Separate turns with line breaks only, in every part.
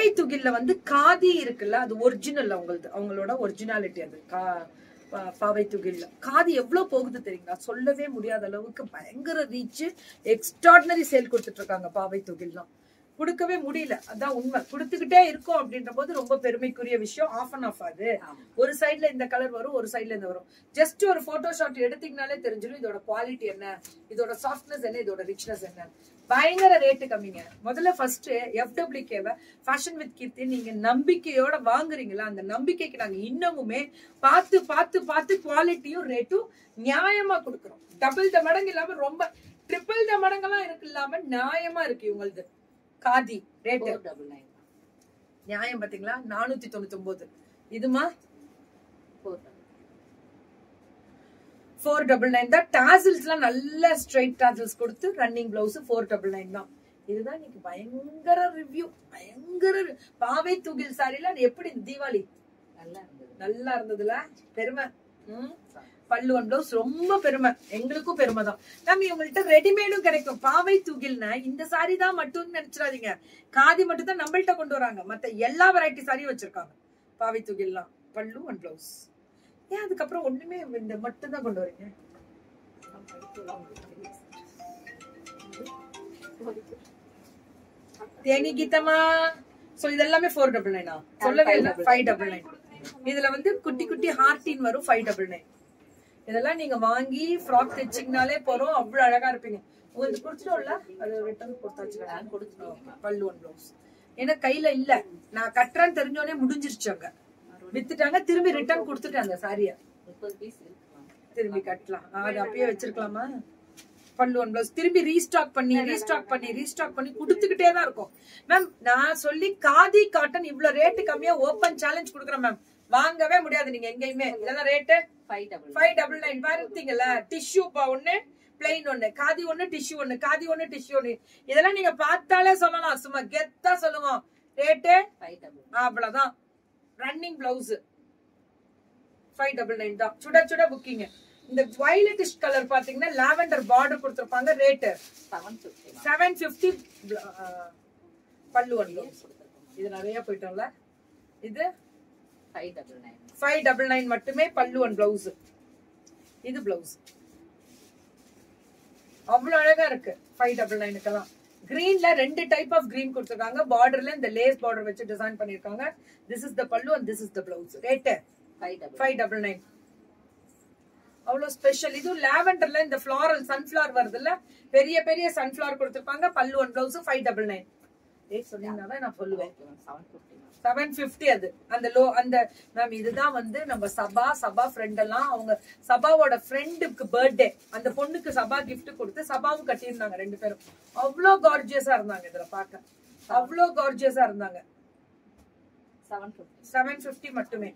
பாவை துகில்ல வந்து காதி இருக்குல்ல அது ஒரிஜினல் அவங்களது அவங்களோட ஒரிஜினாலிட்டி அது. கா- பா- பாவை துகில்ல காதி எவ்வளவு போகுது தெரியுங்களா? சொல்லவே முடியாத அளவுக்கு பயங்கர ரீச் எக்ஸ்ட்ராடினரி சேல் கொடுத்துட்டு இருக்காங்க பாவை துகில்லாம் கொடுக்கவே முடியல. அதான் உண்மை. கொடுத்துக்கிட்டே இருக்கோம் அப்படின்ற போது ரொம்ப பெருமைக்குரிய விஷயம். ஆஃப் அண்ட் ஆஃப் ஆகுது ஒரு சைடுல இந்த கலர் வரும் ஒரு சைடுல இந்த வரும். ஜஸ்ட் ஒரு போட்டோ ஷாட் எடுத்தீங்கனாலே தெரிஞ்சிடும் இதோட குவாலிட்டி என்ன இதோட சாஃப்ட்னஸ் என்ன இதோட ரிச்னஸ் என்ன. பயங்கர ரேட்டு கம்மிங்க. முதல்ல ஃபர்ஸ்ட் எஃப்டபிள்யூகேவை ஃபேஷன் வித் கீர்த்தி நீங்க நம்பிக்கையோட வாங்குறீங்களா? அந்த நம்பிக்கைக்கு நாங்க இன்னமுமே பார்த்து பார்த்து பார்த்து குவாலிட்டியும் ரேட்டும் நியாயமா கொடுக்குறோம். டபுள் த மடங்கு இல்லாம ரொம்ப ட்ரிபிள் த மடங்கெல்லாம் இருக்கு இல்லாம நியாயமா இருக்கு இவங்களது. Khadi rate
four double nine
நியாயம் பாத்தீங்களா நானூத்தி தொண்ணூத்தி ஒன்பது இதுமா?
ஃபோர் டபுள்
நைன் தான் டாசில்ஸ் எல்லாம் நல்ல ஸ்ட்ரைட் டாசில்ஸ் கொடுத்து running blouse four double nine தான். இதுதான் இன்னைக்கு பயங்கர ரிவ்யூ பயங்கர பாவை தூகில் சாரில எப்படி? தீபாவளி.
நல்லா இருந்தது
நல்லா இருந்ததுல? பெருமை. ம். பல்லுவன் பிளவுஸ் ரொம்ப பெருமை. எங்களுக்கும் பெருமை தான் நம்ம இவங்கள்ட்ட ரெடிமேடும் கிடைக்கும். பாவை தூகில்னா இந்த சாரி தான் மட்டும் நினைச்சிடாதீங்க. காதி மட்டும் தான் நம்மள்ட்ட கொண்டு வராங்க. மத்த எல்லா வெரைட்டி சாரியும் வச்சிருக்காங்க. பாவை தூகில்லாம் பல்லு ஒன் பிளவுஸ் ஏன் அதுக்கப்புறம் ஒண்ணுமே இந்த மட்டும் தான் கொண்டு வரீங்க? தேனி கீதமா சோ இதெல்லாமே ஃபோர் டபுள் நைனா சொல்லவே இல்லை. ஃபைவ் டபுள் நைன் இதுல வந்து குட்டி குட்டி ஹார்டின் வரும் ஃபைவ் டபுள் நைன் இதெல்லாம் நீங்க வாங்கி ஃப்ராக் தைச்சிங்கனாலே போறோம் அவ்வளவு அழகா இருப்பீங்க. உங்களுக்கு கொடுத்துட்டோம்ல அது ரிட்டர்ன் கொடுத்தாச்சு
நான் கொடுத்துட்டேன்
பல்லு ஒன் ப்ளவுஸ் ஏன்னா கையில இல்ல. நான் கட்டுறேன்னு தெரிஞ்சோடனே முடிஞ்சிருச்சு அங்க. வித்துட்டாங்க திரும்பி ரிட்டர்ன் கொடுத்துட்டேன் அந்த சாரிய திரும்பி கட்டலாம். அது அப்பயே வச்சிருக்கலாமா? பல்லு ஒன் பிளவுஸ் திரும்பி ரீஸ்டாக் பண்ணி ரீஸ்டாக் பண்ணி ரீஸ்டாக் பண்ணி கொடுத்துக்கிட்டே தான் இருக்கும். மேம் நான் சொல்லி காதி காட்டன் இவ்வளவு ரேட்டு கம்மியா ஓபன் சேலஞ்ச் கொடுக்குறேன் மேம் வாங்கவே முடியாது நீங்க எங்கேயுமே. இதெல்லாம் ரேட்டு
ஃபைவ் டபுள்
நைன் பார்த்தீங்கல்ல டிஷ்யூ ஒண்ணு பிளைன் ஒண்ணு காதி ஒண்ணு டிஷ்யூ ஒண்ணு காதி ஒண்ணு டிஷ்யூ ஒண்ணு. இதெல்லாம் நீங்க பார்த்தாலே சொல்லலாம். சும்மா கெத்தா சொல்லுவோம். ரேட்டு அவ்வளவுதான். Running blouse five double nine தான். சுட சுட புக்கிங் இந்த வயலட்டிஷ் கலர் பாத்தீங்கன்னா லாவெண்டர் பார்டர் கொடுத்துருப்பாங்க rate
seven
fifty pallu one blouse இது நிறைய போயிட்டோம்ல. இது
five double nine
five double nine மட்டுமே பல்லு அண்ட் பிளவுஸ் இது பிளவுஸ் அவ்வளவு அழகா இருக்கு. ஃபைவ் டபுள் நைனுக்கெல்லாம் கிரீன்ல ரெண்டு டைப் ஆஃப் கிரீன் கொடுத்துருக்காங்க. பார்டர்ல இந்த லேஸ் பார்டர் வச்சு டிசைன் பண்ணிருக்காங்க this is the pallu and this is the blouse rate
five double
five double nine அவ்வளவு ஸ்பெஷல் இதுவும் லாவெண்டர்ல இந்த ஃபிளாரல் சன்ஃபிளவர் வருதுல்ல? பெரிய பெரிய சன்ஃபிளவர் கொடுத்துருப்பாங்க. Pallu one blouse five double nine சொன்னீங்கன்னா தான் நான் சொல்லுவேன்.
செவன்
பிப்டி அது. அந்த லோ அந்த மேம் இதுதான் வந்து நம்ம சபா சபா ஃப்ரெண்ட் எல்லாம் அவங்க சபாவோட ஃப்ரெண்டுக்கு பர்த்டே அந்த பொண்ணுக்கு சபா gift கொடுத்து சபாவும் கட்டியிருந்தாங்க ரெண்டு பேரும். அவ்வளோ கார்ஜியஸா இருந்தாங்க இதுல பார்க்க. அவ்வளோ கார்ஜியஸா இருந்தாங்க.
செவன்
பிப்டி மட்டுமே.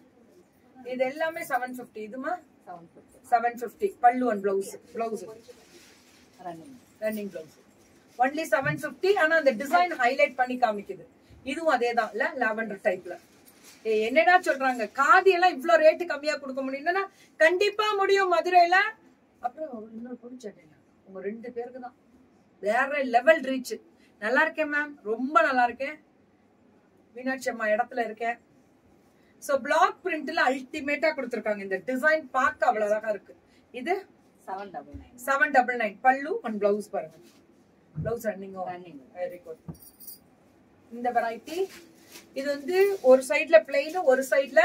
இது எல்லாமே செவன் பிப்டி இதுமா?
Seven
fifty pallu one blouse blouse
running
running blouse only seven fifty ஆனா அந்த டிசைன் ஹைலைட் பண்ணி காமிக்குது. இதுவும் அதேதான் இல்ல? லாவெண்டர் டைப்ல என்னடா சொல்றாங்க? காதி எல்லாம் இவ்ளோ ரேட்டு கம்மியா கொடுக்க முடியும்னா கண்டிப்பா முடியும் மதுரையில. அப்புறம் இன்னொரு பொண்ணு உங்க ரெண்டு பேருக்கு தான். வேற லெவல் ரீச் நல்லா இருக்கேன் மேம் ரொம்ப நல்லா இருக்கேன். மீனாட்சி அம்மா இடத்துல இருக்கேன். சோ பிளாக் பிரிண்ட்ல அல்டிமேட்டா கொடுத்துருக்காங்க. இந்த டிசைன் பார்க்க அவ்வளவு அழகா இருக்கு. இது
seven double nine
seven double nine pallu one blouse பாருங்க. Blouse running
running
very good இந்த வெரைட்டி இது வந்து ஒரு சைடுல பிளெயின் ஒரு சைடுல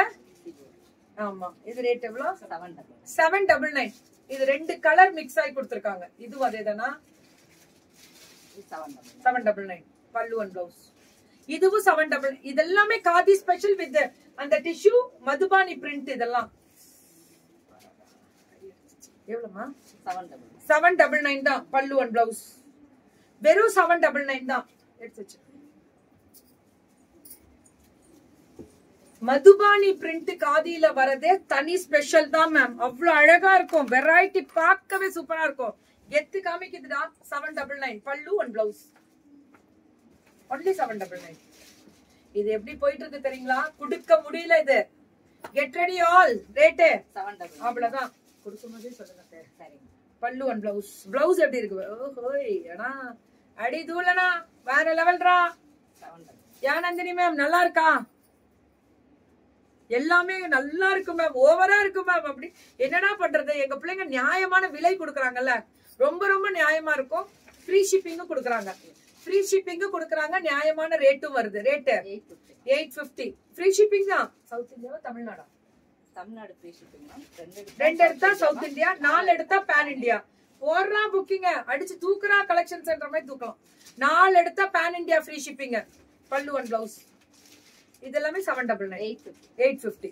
ஆமா இது ரேட் எவ்வளவு
செவன் டபுள்
நைன் இது ரெண்டு கலர் மிக்ஸ் ஆகி கொடுத்துருக்காங்க. இதுவும்
seven double
seven double nine pallu one blouse இதுவும் செவன் டபுள் இதெல்லாமே காதி ஸ்பெஷல் வித் அந்த டிஷ்யூ மதுபானி பிரிண்ட் இதெல்லாம்.
டபுள்
செவன் டபுள் நைன் தான் பல்லு ஒன் பிளவுஸ் வெறும் செவன் டபுள் நைன் தான். எடுத்து வச்சு மதுபானி பிரிண்ட் காதியில வரதே தனி ஸ்பெஷல் தான் மேம் அவ்வளவு அழகா இருக்கும். வெரைட்டி பார்க்கவே சூப்பரா இருக்கும். எத்து காமிக்குதுடா. Seven double nine pallu one blouse only seven double nine இது எப்படி போயிட்டு இருக்கு தெரியுங்களா? குடுக்க முடியல இது. Get ready all rate
seven double
அவ்வளவுதான். கொடுக்கும் போதே சொல்லுங்க. பல்லு ஒன் பிளவுஸ் பிளவுஸ் எப்படி இருக்கு? ஓஹோய் அண்ணா அடி தூளனா வேற லெவல்ரா ஏன் நந்தினி மேம் நல்லா இருக்கா? எல்லாமே நல்லா இருக்கு மேம் ஓவரா இருக்கு மேம் அப்படி. என்னடா பண்றது? எங்க பிள்ளைங்க நியாயமான விலை கொடுக்கறாங்கல்ல. ரொம்ப ரொம்ப நியாயமா இருக்கும். ஃப்ரீ ஷிப்பிங்கும் கொடுக்கறாங்க. ஃப்ரீ ஷிப்பிங்கும் கொடுக்கறாங்க. நியாயமான ரேட்டும் வருது. Rate
eight fifty
free shipping தான். சவுத் இந்தியாவா தமிழ்நாடா
தமிழ்நாடு ஃப்ரீ ஷிப்பிங் ரெண்டு
எடுத்தா சவுத் இந்தியா நாலு எடுத்தா பேன் இந்தியா போடுறா புக்கிங்க அடிச்சு தூக்குறா கலெக்ஷன் சென்டர் மாதிரி தூக்கலாம். நாலு எடுத்தா பேன் இந்தியா ஃப்ரீ ஷிப்பிங்க பல்லு ஒன் பிளவுஸ் இது எல்லாமே seven double nine
eight fifty
eight fifty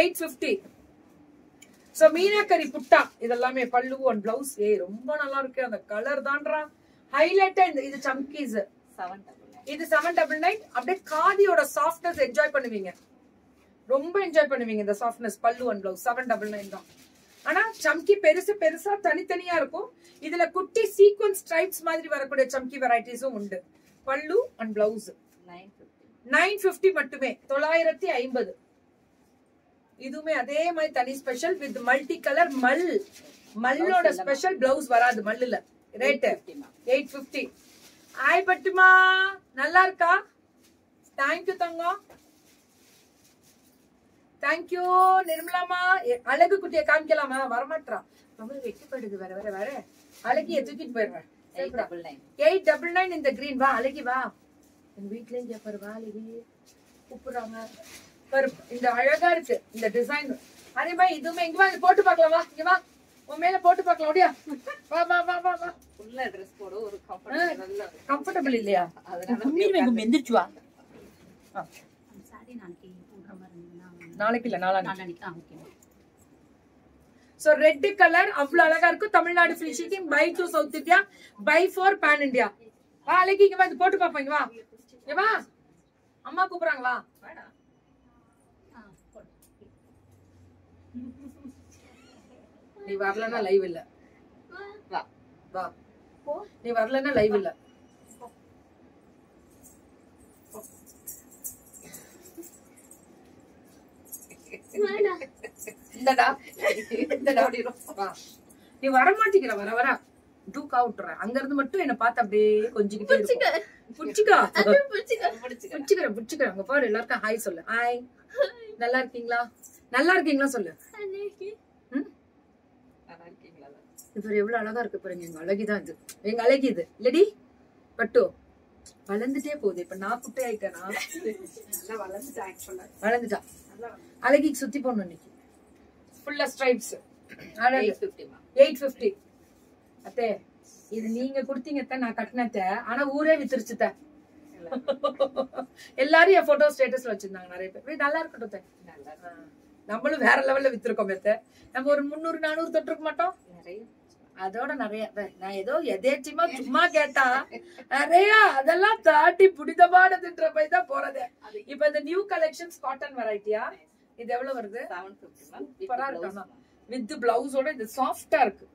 eight fifty
so meenakari butta. இதெல்லாமே பல்லு ஒன் பிளவுஸ் ஏய் ரொம்ப நல்லா இருக்கு. அந்த கலர் தான்றா. ஹைலைட்டா இந்த இது சம்கீஸ்
செவன் டபுள்
இது செவன் டபுள் நைன் அப்படியே காதியோட சாஃப்ட்னஸ் என்ஜாய் பண்ணுவீங்க. ரொம்ப என்ஜாய் பண்ணுவீங்க இந்த softness pallu one blouse seven double nine தான். ஆனா சம்கி பெருசு பெருசா தனித்தனியா இருக்கும். இதுல குட்டி சீக்வன்ஸ் ஸ்ட்ரைப்ஸ் மாதிரி வரக்கூடிய சம்கி வெரைட்டிஸும் உண்டு. Pallu and blouse
nine fifty
fifty மட்டுமே. தொள்ளாயிரத்தி ஐம்பது. இதுவுமே அதே மாதிரி தனி special with multi colour Mal. மல்லோட special blouse வராது மல்லுல. ரேட்டு
ஃபிஃப்டி
எயிட் பிப்டி ஆய் பட்டுமா நல்லா இருக்கா? தேங்க்யூ தங்கம். தேங்க்யூ நிர்மலாமா எ- அழகு குட்டியை காமிக்கலாமா? வரமாட்டா ரொம்ப வெட்டிப்படுது. வேற வேற வேற அழகிய தூக்கிட்டு போயிடுறேன்
eight double nine
eight double nine இந்த கிரீன் வா அழகி வா. எங்க வீட்லயும் கேப்பாரு வா அழகி. கூப்பிடுறாங்க. இந்த அழகா இருக்கு. இந்த டிசைன் அதே மாதிரி இதுவுமே இங்க வா போட்டு பார்க்கலாம். வா இங்க வா. உன் மேல போட்டு பார்க்கலாம் ஓடியா. வா வா வா வா வா.
ஃபுல்லா ட்ரெஸ் போட. ஒரு கம்ஃபர்டபுள் நல்ல
கம்ஃபர்டபிள் இல்லையா?
அதனால
எந்திரிச்சு வா.
சாரி இருந்ததுன்னா
நாளைக்கு இல்ல நாளானிக்கு சோ ரெட் கலர் அவ்வளவு அழகா இருக்கும் Tamil Nadu free shipping by to South India by for pan India வா அழகி இங்க வா இது போட்டு பாப்போம் இங்க வா. இங்க வா. அம்மா கூப்பிடுறாங்க வா.
ஆ போடு.
நீ வரலன்னா லைவ் இல்ல.
வா.
வா. நீ வரலன்னா லைவ் இல்ல. இந்தடா இந்தடா வா நீ வர மாட்டேங்கிற வர வர. டூக் அவுட்ற அங்க இருந்து மட்டும் என்ன பார்த்து அப்படியே கொஞ்சிக்கிட்டே புடிச்சுக்கா. புடிச்சுக்கிறேன் புடிச்சுக்கிறேன். அங்க பாரு எல்லாருக்கும் ஹாய் சொல்லு. ஹாய் நல்லா இருக்கீங்களா? நல்லா இருக்கீங்களா சொல்லு. இவர் எவ்வளவு அழகா இருக்கு பாருங்க. எங்க அழகிதான் இது. எங்க அழகி இது. இல்லடி பட்டு. வளர்ந்துட்டே போகுது. இப்ப நான் குட்டை ஆயிட்டேனா
ஆக்சுவலா
வளர்ந்துட்டா. அழகிக்கு சுத்தி போடணும் இன்னைக்கு. ஃபுல்லா ஸ்ட்ரைப்ஸ்
எயிட் ஃபிஃப்டி
அத்தே இது நீங்க கொடுத்தீங்க நான் கட்டினத்த ஆனா ஊரே வித்துருச்சுத்த எல்லாரும் என் போட்டோ ஸ்டேட்டஸ்ல வச்சிருந்தாங்க நிறைய பேர். நல்லா இருக்கட்டும். நம்மளும் வேற லெவல்ல வித்திருக்கோம் நம்ம ஒரு முந்நூறு நானூறு தொட்டிருக்க மாட்டோம்.
நிறைய
அதோட நிறைய நான் ஏதோ எதேச்சியமா சும்மா கேட்டா நிறைய அதெல்லாம் தாட்டி புனிதமானதுன்ற மாதிரி தான் போறது. இப்ப இந்த நியூ கலெக்ஷன்ஸ் காட்டன் வெரைட்டியா இது எவ்வளவு வருது? சூப்பரா வித் பிளவுஸோட இது சாஃப்டா இருக்கு.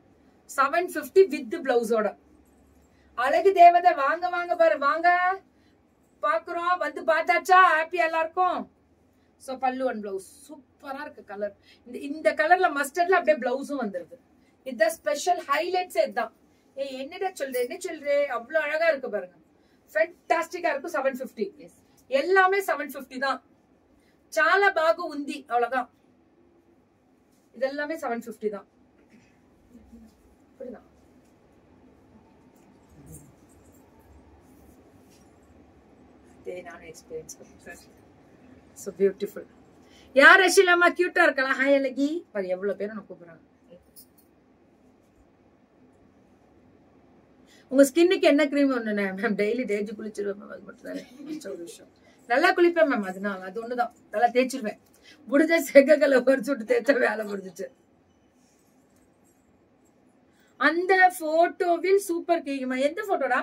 செவன் பிப்டி வித் பிளவுஸோட அழகு தேவதை வாங்க வாங்க பாரு வாங்க. பாக்குறோம் வந்து பார்த்தாச்சா? ஹாப்பியா எல்லாருக்கும். சோ பல்லு ஒன் பிளவுஸ் சூப்பரா இருக்கு கலர் இந்த இந்த கலர்ல மஸ்டர்ட்ல அப்படியே பிளவுஸும் வந்துருது. வித் ஸ்பெஷல் ஹைலைட்ஸ் இதுதான் ஏ என்னடா சொல்ற என்ன சொல்றே? அவ்வளவு அழகா இருக்கு பாருங்க. ஃபென்டாஸ்டிக்கா இருக்கும் செவன்
ஃபிஃப்டி
எல்லாமே செவன் ஃபிஃப்டி தான். சால பாகு உந்தி அவ்வளவுதான். இது எல்லாமே செவன் ஃபிஃப்டி தான். புரியுதா? நானும் எக்ஸ்பீரியன்ஸ் பண்ணுறேன் பியூட்டிஃபுல் யார் ரஷிலாமா கியூட்டா இருக்கலாம். ஹாய் அழகி. பாரு எவ்வளவு பேரும் நான் கூப்பிடுறாங்க உங்க ஸ்கின்னுக்கு என்ன க்ரீம் ஒண்ணு? மேம் டெய்லி தேய்ச்சி குளிச்சிருவேன் மேம் அது மட்டும் தானே. ஒரு விஷயம். நல்லா குளிப்பேன் மேம் அதனால அது ஒண்ணுதான். நல்லா தேய்ச்சிருவேன். முடிஞ்ச செகக்கல்ல பறிச்சு விட்டு தேய்ச்ச வேலை முடிஞ்சிச்சு. அந்த போட்டோவில் சூப்பர் கேக்குமா? எந்த போட்டோடா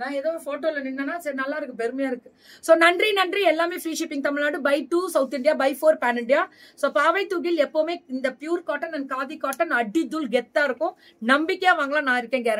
நான் ஏதோ போட்டோல நின்னா சரி நல்லா இருக்கு பெருமையா இருக்கு. சோ நன்றி நன்றி. எல்லாமே free shipping Tamil Nadu. By to South India by for pan India so பாவை தூகில் எப்பவுமே இந்த pure cotton and khadi cotton அடி தூள் கெத்தா இருக்கும். நம்பிக்கையா வாங்கலாம். நான் இருக்கேன் guarantee.